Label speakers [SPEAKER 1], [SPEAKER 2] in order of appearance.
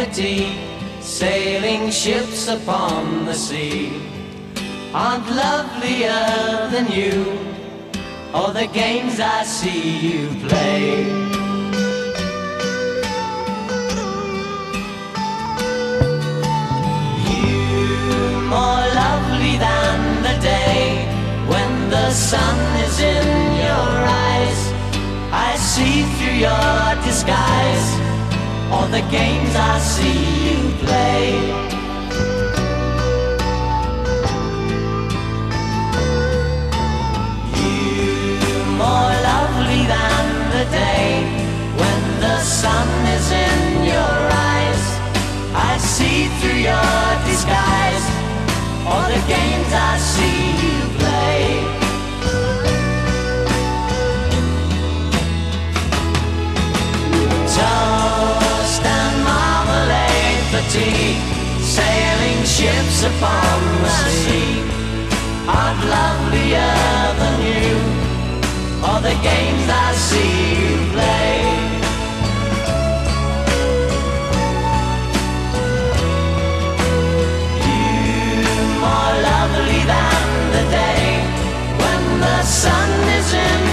[SPEAKER 1] liberty, sailing ships upon the sea, aren't lovelier than you, or the games I see you play. You more lovely than the day when the sun is in your eyes. I see through your disguise all the games I see you play. You more lovely than the day when the sun is in your eyes. I see through your disguise tea, sailing ships upon the sea aren't lovelier than you, all the games I see you play. You are more lovely than the day when the sun is in